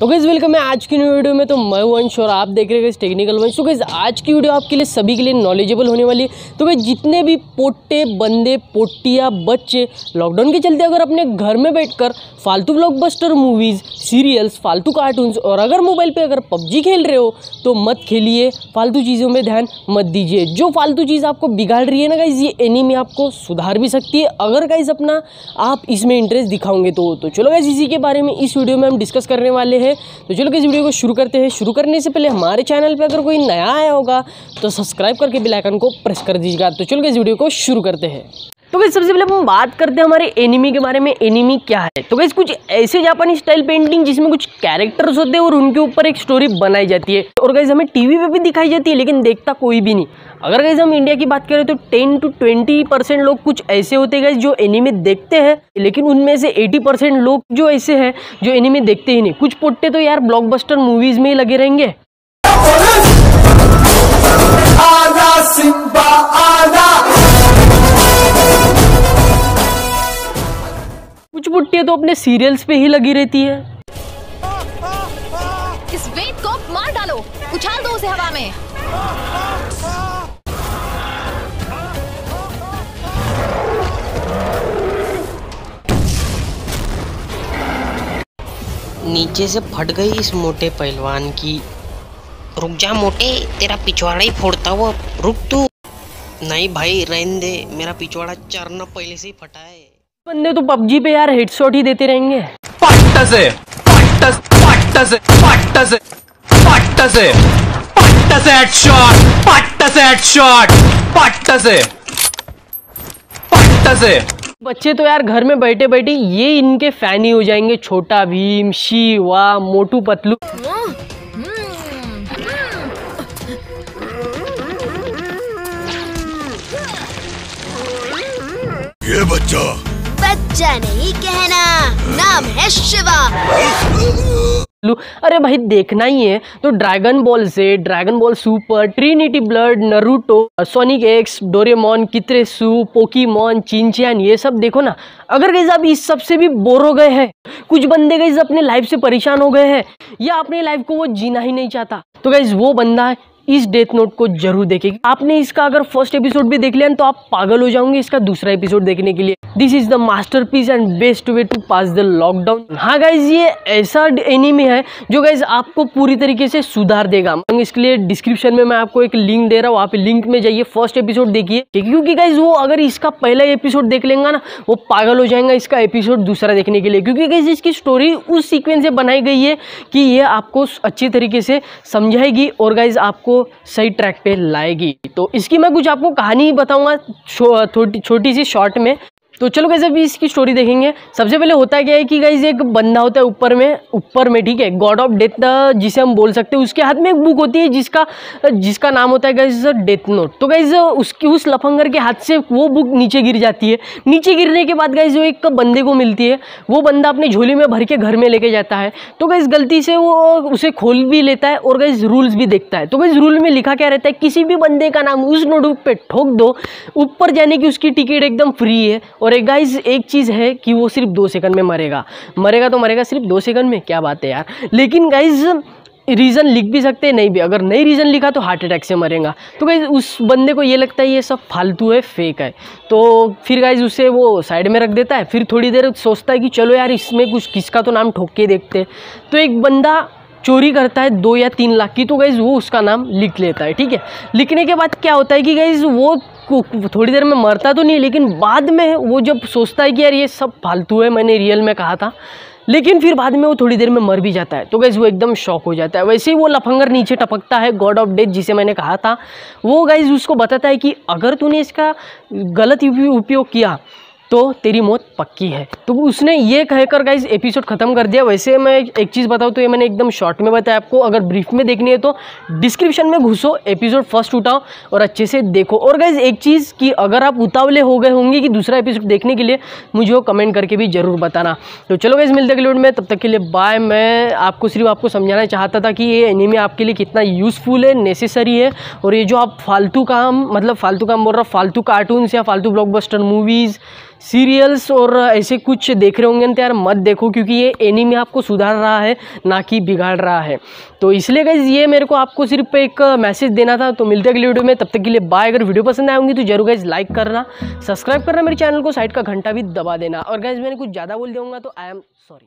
तो gas welcome है आज की न्यू वीडियो में। तो मैं वंश और आप देख रहे हैं टेक्निकल वंश तो गैस आज की वीडियो आपके लिए सभी के लिए नॉलेजेबल होने वाली है। तो गैस जितने भी पोटे बंदे, पोटिया, बच्चे लॉकडाउन के चलते अगर अपने घर में बैठकर फालतू ब्लॉकबस्टर मूवीज़ सीरियल्स फालतू कार्टून्स और अगर मोबाइल पे अगर पबजी खेल रहे हो तो मत खेलिए। फालतू चीज़ों में ध्यान मत दीजिए। जो फालतू चीज़ आपको बिगाड़ रही है ना गाइज़ ये एनीमी आपको सुधार भी सकती है। अगर गाइज़ अपना आप इसमें इंटरेस्ट दिखाओगे तो तो चलो गाइज़ इसी के बारे में इस वीडियो में हम डिस्कस करने वाले हैं। तो चलो इस वीडियो को शुरू करते हैं। शुरू करने से पहले हमारे चैनल पर अगर कोई नया आया होगा तो सब्सक्राइब करके बेलाइकन को प्रेस कर दीजिएगा। तो चलो इस वीडियो को शुरू करते हैं। तो गैस सबसे पहले हम बात करते हैं हमारे एनिमी के बारे में। एनिमी क्या है? तो गैस कुछ ऐसे जापानी स्टाइल पेंटिंग जिसमें कुछ कैरेक्टर्स होते हैं और उनके ऊपर एक स्टोरी बनाई जाती है। और गैस हमें टीवी पे भी दिखाई जाती है, लेकिन देखता कोई भी नहीं। अगर गैस हम इंडिया की बात करें तो टेन टू ट्वेंटी परसेंट लोग कुछ ऐसे होते गए जो एनिमी देखते हैं, लेकिन उनमें से एटी परसेंट लोग जो ऐसे हैं, जो एनिमी देखते ही नहीं। कुछ पोट्टे तो यार ब्लॉकबस्टर मूवीज़ में ही लगे रहेंगे। आना सिम्बा आना कुछ तो अपने सीरियल्स पे ही लगी रहती है। इस वेद को मार डालो। उछाल दो उसे हवा में। नीचे से फट गई इस मोटे पहलवान की। रुक जा मोटे तेरा पिछवाड़ा ही फोड़ता हुआ। रुक तू। नहीं भाई रहने दे। मेरा पिछवाड़ा चरना पहले से ही फटा है। बंदे तो पबजी पे यार हेडशॉट ही देते रहेंगे। पट्टसे पट्टस पट्टसे पट्टसे पट्टसे पट्टसे हेडशॉट पट्टसे हेडशॉट पट्टसे पट्टसे बच्चे तो यार घर में बैठे बैठे ये इनके फ़ैन ही हो जाएँगे छोटा भीम शिवा मोटू पतलू। ये बच्चा बच्चा नहीं कहना। नाम है शिवा। अरे भाई, देखना ही है। तो ड्रैगन बॉल से Dragon Ball Super Trinity Blood Naruto Sonic X Doraemon Kiteretsu Pokemon Shinchan ये सब देखो ना। अगर गई आप इस सबसे भी बोर हो गए हैं, कुछ बंदे गैस अपने लाइफ से परेशान हो गए हैं, या अपने लाइफ को वो जीना ही नहीं चाहता तो गई वो बंदा इस डेथ नोट को ज़रूर देखेगी आपने इसका अगर फ़र्स्ट एपिसोड भी देख लिया तो आप पागल हो जाओगे इसका दूसरा एपिसोड देखने के लिए। This is the masterpiece and best way to pass the lockdown हाँ गाइज़ ये ऐसा एनिमी है जो गाइज़ आपको पूरी तरीके से सुधार देगा। इसके लिए डिस्क्रिप्शन में मैं आपको एक लिंक दे रहा हूँ, आप लिंक में जाइए फ़र्स्ट एपिसोड देखिए। क्योंकि गाइज़ वो अगर इसका पहला एपिसोड देख लेंगे ना, वो पागल हो जाएगा इसका एपिसोड दूसरा देखने के लिए। क्योंकि गाइज़ इसकी स्टोरी उस सीक्वेंस से बनाई गई है कि ये आपको अच्छी तरीके से समझाएगी और गाइज़ आपको सही ट्रैक पे लाएगी। तो इसकी मैं कुछ आपको कहानी बताऊँगा छोटी छोटी सी शॉर्ट में। तो चलो कैसे भी इसकी स्टोरी देखेंगे। सबसे पहले होता क्या है कि गाइज़ एक बंदा होता है ऊपर में ऊपर में, ठीक है? गॉड ऑफ़ डेथ जिसे हम बोल सकते हैं, उसके हाथ में एक बुक होती है, जिसका जिसका नाम होता है गाइज़ डेथ नोट तो गाइज़ उसकी, उस लफंगर के हाथ से वो बुक नीचे गिर जाती है। नीचे गिरने के बाद गाइज़ वो एक बंदे को मिलती है। वो बंदा अपने झोली में भर के घर में लेके जाता है। तो गाइज़ गलती से वो उसे खोल भी लेता है और गाइज़ रूल्स भी देखता है। तो गाइज़ रूल में लिखा क्या रहता है? किसी भी बंदे का नाम उस नोटबुक पर ठोक दो। ऊपर जाने की उसकी टिकट एकदम फ्री है और एक गाइज़ एक चीज़ है कि वो सिर्फ़ दो सेकंड में मरेगा। मरेगा तो मरेगा सिर्फ़ दो सेकंड में? क्या बात है यार। लेकिन गाइज़ रीज़न लिख भी सकते हैं, नहीं भी। अगर नहीं रीज़न लिखा तो हार्ट अटैक से मरेगा। तो गाइज़ उस बंदे को ये लगता है ये सब फालतू है फेक है। तो फिर गाइज़ उसे वो साइड में रख देता है। फिर थोड़ी देर सोचता है कि चलो यार, इसमें कुछ किसका तो नाम ठोक के देखते तो एक बंदा चोरी करता है दो या तीन लाख की तो गाइज़ वो उसका नाम लिख लेता है, ठीक है? लिखने के बाद क्या होता है कि गाइज़ वो थोड़ी देर में मरता तो नहीं, लेकिन बाद में वो जब सोचता है कि यार ये सब फालतू है, मैंने रियल में कहा था, लेकिन फिर बाद में वो थोड़ी देर में मर भी जाता है। तो गैस वो एकदम शॉक हो जाता है। वैसे ही वो लफंगर नीचे टपकता है गॉड ऑफ़ डेथ जिसे मैंने कहा था। वो गाइज़ उसको बताता है कि अगर तूने इसका गलत उपयोग किया तो तेरी मौत पक्की है। तो उसने ये कहकर गाइज़ एपिसोड ख़त्म कर दिया। वैसे मैं एक चीज़ बताऊँ तो ये मैंने एकदम शॉर्ट में बताया आपको। अगर ब्रीफ में देखनी है तो डिस्क्रिप्शन में घुसो एपिसोड फ़र्स्ट उठाओ और अच्छे से देखो। और गाइज़ एक चीज़ कि अगर आप उतावले हो गए होंगे कि दूसरा एपिसोड देखने के लिए, मुझे वो कमेंट करके भी ज़रूर बताना। तो चलो गाइज़ मिलते अगले में। तब तक के लिए बाय मैं आपको सिर्फ़ आपको समझाना चाहता था कि ये एनिमे आपके लिए कितना यूज़फुल है नेसेसरी है। और ये जो आप फालतू काम मतलब फालतू काम बोल रहा फालतू कार्टून्स या फालतू ब्लॉकबस्टर मूवीज़ सीरियल्स और ऐसे कुछ देख रहे होंगे तो यार मत देखो, क्योंकि ये एनीमे आपको सुधार रहा है, ना कि बिगाड़ रहा है। तो इसलिए गाइज़ ये मेरे को आपको सिर्फ़ एक मैसेज देना था। तो मिलते अगली वीडियो में, तब तक के लिए बाय अगर वीडियो पसंद आएँगी तो ज़रूर गाइज़ लाइक करना सब्सक्राइब करना मेरे चैनल को साइड का घंटा भी दबा देना। और गाइज़ मैंने कुछ ज़्यादा बोल दूँगा तो आई एम सॉरी